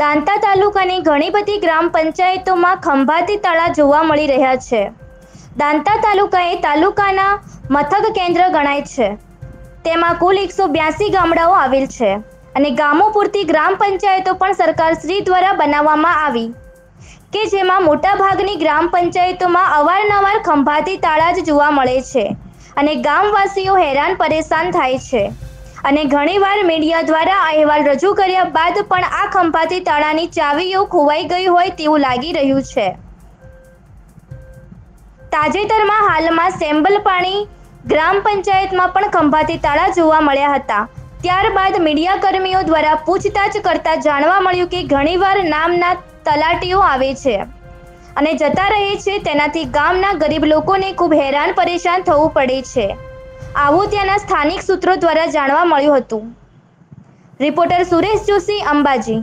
દાંતા તાલુકાની ઘણી બધી ગ્રામ પંચાયતોમાં ખંભાતી તળા જોવા મળી રહ્યા છે. દાંતા તાલુકા એ તાલુકાના મથક કેન્દ્ર ગણાય છે. તેમાં કુલ એકસો બ્યાસી ગામડાઓ આવેલ છે અને ગામો પૂરતી ગ્રામ પંચાયતો પણ સરકાર શ્રી દ્વારા બનાવવામાં આવી કે જેમાં મોટાભાગની ગ્રામ પંચાયતોમાં અવારનવાર ખંભાતી તાળા જ જોવા મળે છે અને ગામવાસીઓ હેરાન પરેશાન થાય છે. અને ઘણીવાર મીડિયા દ્વારા અહેવાલ રજૂ કર્યા બાદ પણ આ ખંભાતી તાળાની ચાવીઓ ખોવાઈ ગઈ હોય તેવું લાગી રહ્યું છે. તાજેતરમાં હાલમાં સેમ્બલ પાણી ગ્રામ પંચાયતમાં પણ ખંભાતી તાળા જોવા મળ્યા હતા. ત્યારબાદ મીડિયા કર્મીઓ દ્વારા પૂછતાછ કરતા જાણવા મળ્યું કે ઘણીવાર નામના તલાટીઓ આવે છે અને જતા રહે છે, તેનાથી ગામના ગરીબ લોકોને ખૂબ હેરાન પરેશાન થવું પડે છે. આવું ત્યાંના સ્થાનિક સૂત્રો દ્વારા જાણવા મળ્યું હતું. રિપોર્ટર સુરેશ જોશી અંબાજી.